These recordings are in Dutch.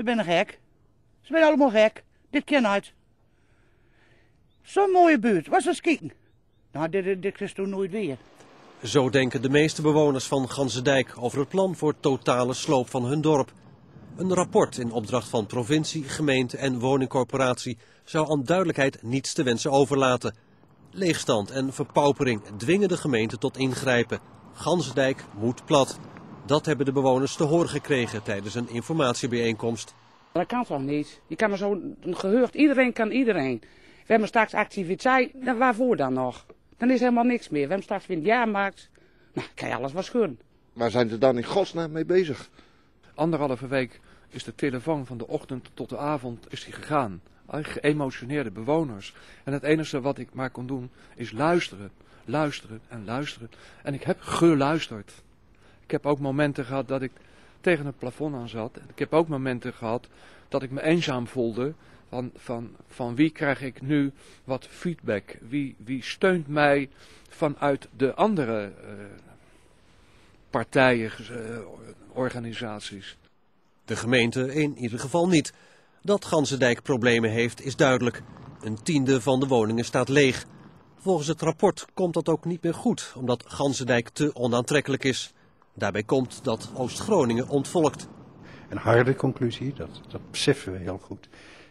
Ze zijn gek. Ze zijn allemaal gek. Dit ken uit. Zo'n mooie buurt. Was eens kijken. Nou, dit, dit is toen nooit weer. Zo denken de meeste bewoners van Ganzendijk over het plan voor totale sloop van hun dorp. Een rapport in opdracht van provincie, gemeente en woningcorporatie zou aan duidelijkheid niets te wensen overlaten. Leegstand en verpaupering dwingen de gemeente tot ingrijpen. Ganzendijk moet plat. Dat hebben de bewoners te horen gekregen tijdens een informatiebijeenkomst. Dat kan toch niet? Je kan maar zo een geheugd. Iedereen kan iedereen. We hebben straks activiteit. Nou, waarvoor dan nog? Dan is helemaal niks meer. We hebben straks weer een jaarmarkt. Nou, kan je alles wat schudden. Waar zijn ze dan in godsnaam mee bezig? Anderhalve week is de telefoon van de ochtend tot de avond is die gegaan. Geëmotioneerde bewoners. En het enige wat ik maar kon doen is luisteren, luisteren en luisteren. En ik heb geluisterd. Ik heb ook momenten gehad dat ik tegen het plafond aan zat. Ik heb ook momenten gehad dat ik me eenzaam voelde. Van, van, van wie krijg ik nu wat feedback? Wie, wie steunt mij vanuit de andere uh, partijen, uh, organisaties? De gemeente in ieder geval niet. Dat Gansendijk problemen heeft is duidelijk. Een tiende van de woningen staat leeg. Volgens het rapport komt dat ook niet meer goed, omdat Gansendijk te onaantrekkelijk is. Daarbij komt dat Oost-Groningen ontvolkt. Een harde conclusie, dat, dat beseffen we heel goed.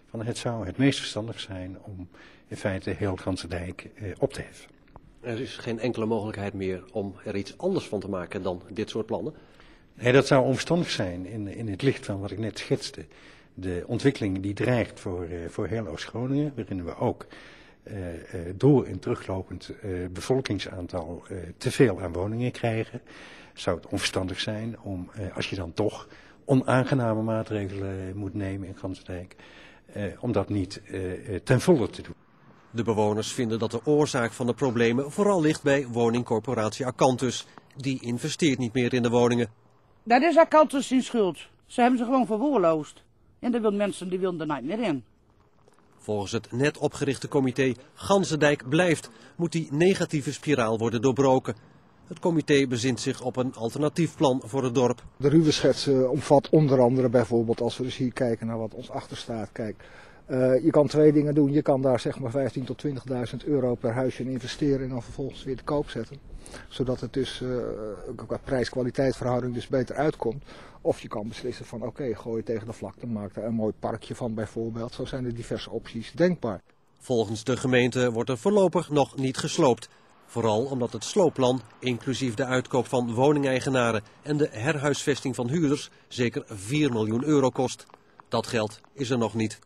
Van het zou het meest verstandig zijn om in feite heel Gansendijk eh, op te heffen. Er is geen enkele mogelijkheid meer om er iets anders van te maken dan dit soort plannen? Nee, dat zou onverstandig zijn in, in het licht van wat ik net schetste. De ontwikkeling die dreigt voor, uh, voor heel Oost-Groningen, waarin we ook door een teruglopend bevolkingsaantal te veel aan woningen krijgen, zou het onverstandig zijn om, als je dan toch onaangename maatregelen moet nemen in Gansdijk, om dat niet ten volle te doen. De bewoners vinden dat de oorzaak van de problemen vooral ligt bij woningcorporatie Acantus. Die investeert niet meer in de woningen. Dat is Acantus zijn schuld. Ze hebben ze gewoon verwoorloosd. En de mensen die willen er niet meer in. Volgens het net opgerichte comité Gansendijk blijft, moet die negatieve spiraal worden doorbroken. Het comité bezint zich op een alternatief plan voor het dorp. De ruwe schets uh, omvat onder andere bijvoorbeeld, als we dus hier kijken naar wat ons achter staat, kijk, uh, je kan twee dingen doen. Je kan daar zeg maar 15.000 tot 20.000 euro per huisje in investeren en dan vervolgens weer te koop zetten. Zodat het dus uh, qua prijs-kwaliteit verhouding dus beter uitkomt. Of je kan beslissen van oké, gooi je tegen de vlakte, maak er een mooi parkje van bijvoorbeeld. Zo zijn er diverse opties denkbaar. Volgens de gemeente wordt er voorlopig nog niet gesloopt. Vooral omdat het sloopplan, inclusief de uitkoop van woningeigenaren en de herhuisvesting van huurders, zeker 4 miljoen euro kost. Dat geld is er nog niet.